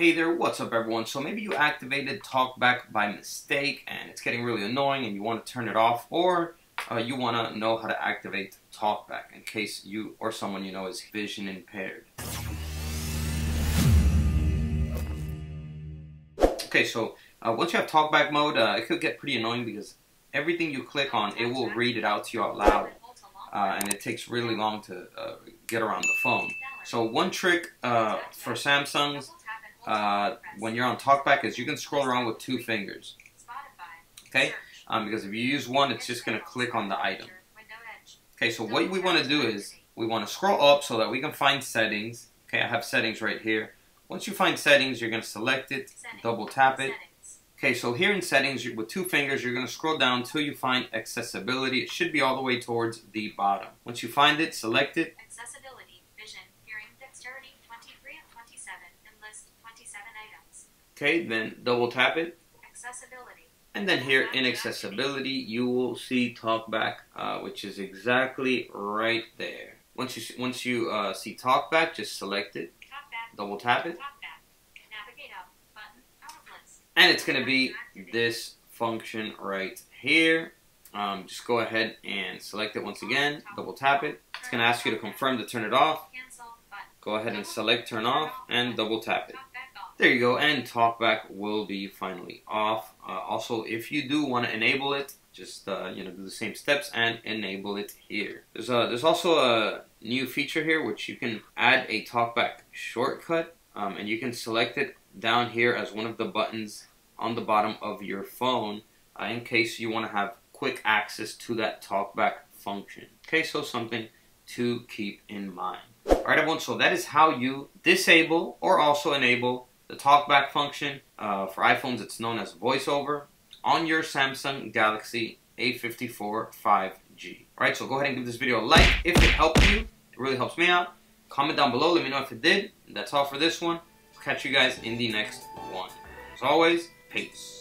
Hey there, what's up everyone? So maybe you activated TalkBack by mistake and it's getting really annoying and you want to turn it off or uh, you want to know how to activate TalkBack in case you or someone you know is vision impaired. Okay, so uh, once you have TalkBack mode, uh, it could get pretty annoying because everything you click on, it will read it out to you out loud. Uh, and it takes really long to uh, get around the phone. So one trick uh, for Samsungs uh, when you're on TalkBack is you can scroll around with two fingers. Okay? Um, because if you use one, it's just going to click on the item. Okay, so what we want to do is we want to scroll up so that we can find settings. Okay, I have settings right here. Once you find settings, you're going to select it, double tap it. Okay, so here in settings, with two fingers, you're going to scroll down until you find accessibility. It should be all the way towards the bottom. Once you find it, select it. Okay, then double tap it. Accessibility. And then here in accessibility, you will see TalkBack, uh, which is exactly right there. Once you once you uh, see TalkBack, just select it, double tap it, Talkback. Navigate up. Button. Out of list. and it's going to be this function right here. Um, just go ahead and select it once again, double tap it. It's going to ask you to confirm to turn it off. Go ahead and select turn off and double tap it. There you go, and TalkBack will be finally off. Uh, also, if you do want to enable it, just uh, you know do the same steps and enable it here. There's a, there's also a new feature here which you can add a TalkBack shortcut, um, and you can select it down here as one of the buttons on the bottom of your phone uh, in case you want to have quick access to that TalkBack function. Okay, so something to keep in mind. Alright everyone, so that is how you disable or also enable the talkback function. Uh, for iPhones, it's known as VoiceOver on your Samsung Galaxy A54 5G. Alright, so go ahead and give this video a like if it helped you. It really helps me out. Comment down below, let me know if it did. That's all for this one. Catch you guys in the next one. As always, peace.